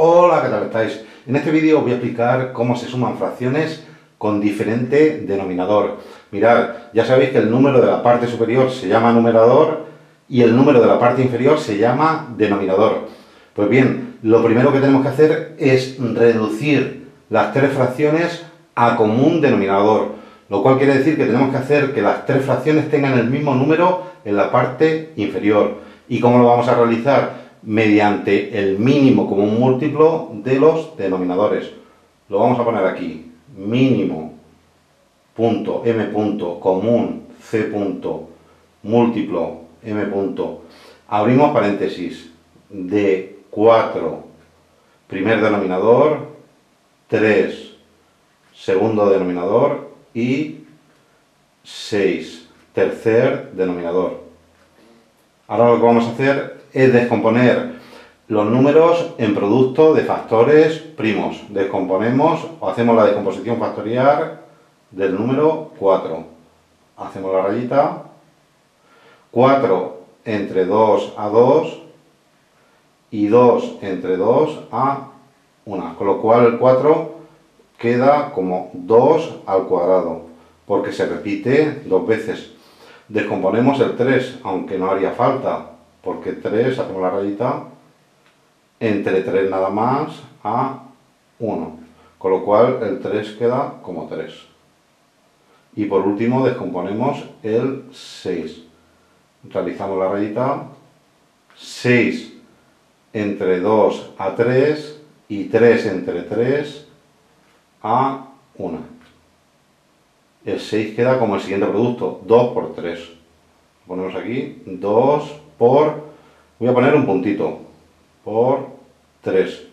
Hola, ¿qué tal estáis? En este vídeo os voy a explicar cómo se suman fracciones con diferente denominador. Mirad, ya sabéis que el número de la parte superior se llama numerador y el número de la parte inferior se llama denominador. Pues bien, lo primero que tenemos que hacer es reducir las tres fracciones a común denominador, lo cual quiere decir que tenemos que hacer que las tres fracciones tengan el mismo número en la parte inferior. ¿Y cómo lo vamos a realizar? Mediante el mínimo como un múltiplo de los denominadores. Lo vamos a poner aquí. Mínimo punto m punto común c punto múltiplo m punto. Abrimos paréntesis de 4 primer denominador, 3 segundo denominador y 6 tercer denominador. Ahora lo que vamos a hacer es descomponer los números en producto de factores primos. Descomponemos o hacemos la descomposición factorial del número 4. Hacemos la rayita. 4 entre 2 a 2 y 2 entre 2 a 1. Con lo cual el 4 queda como 2 al cuadrado, porque se repite dos veces. Descomponemos el 3, aunque no haría falta, porque 3, hacemos la rayita, entre 3 nada más a 1, con lo cual el 3 queda como 3. Y por último descomponemos el 6. Realizamos la rayita, 6 entre 2 a 3 y 3 entre 3 a 1. El 6 queda como el siguiente producto, 2 por 3. Ponemos aquí 2 por, voy a poner un puntito, por 3.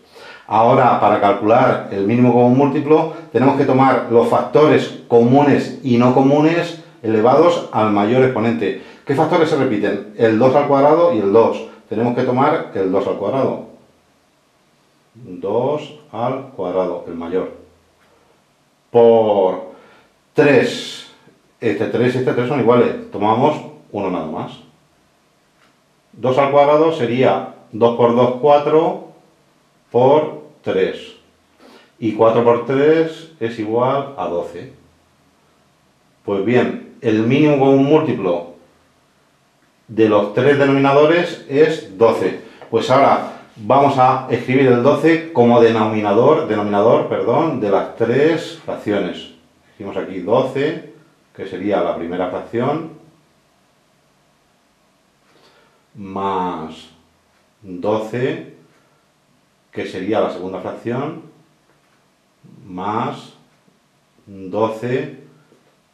Ahora, para calcular el mínimo común múltiplo, tenemos que tomar los factores comunes y no comunes elevados al mayor exponente. ¿Qué factores se repiten? El 2 al cuadrado y el 2. Tenemos que tomar el 2 al cuadrado. 2 al cuadrado, el mayor. Por 3. Este 3 y este 3 son iguales. Tomamos uno nada más. 2 al cuadrado sería 2 por 2, 4 por 3. Y 4 por 3 es igual a 12. Pues bien, el mínimo común múltiplo de los tres denominadores es 12. Pues ahora vamos a escribir el 12 como denominador, denominador perdón, de las tres fracciones. Escribimos aquí 12, que sería la primera fracción, más 12, que sería la segunda fracción, más 12,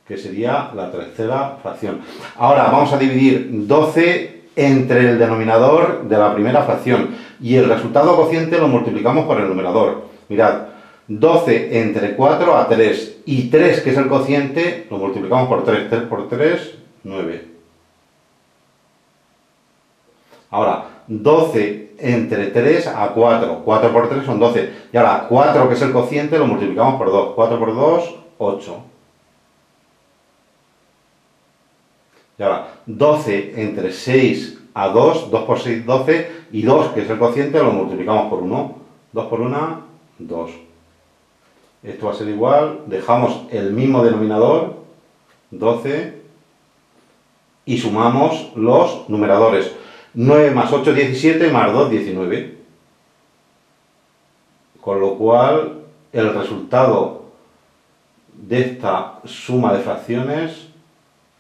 que sería la tercera fracción. Ahora vamos a dividir 12 entre el denominador de la primera fracción y el resultado cociente lo multiplicamos por el numerador. Mirad, 12 entre 4 a 3 y 3 que es el cociente lo multiplicamos por 3, 3 por 3, 9. Ahora, 12 entre 3 a 4. 4 por 3 son 12. Y ahora, 4 que es el cociente lo multiplicamos por 2. 4 por 2, 8. Y ahora, 12 entre 6 a 2, 2 por 6, 12, y 2, que es el cociente, lo multiplicamos por 1. 2 por 1, 2. Esto va a ser igual, dejamos el mismo denominador, 12, y sumamos los numeradores. 9 más 8, 17, más 2, 19. Con lo cual, el resultado de esta suma de fracciones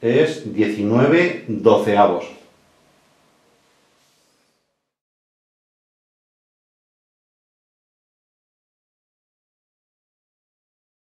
es 19 doceavos.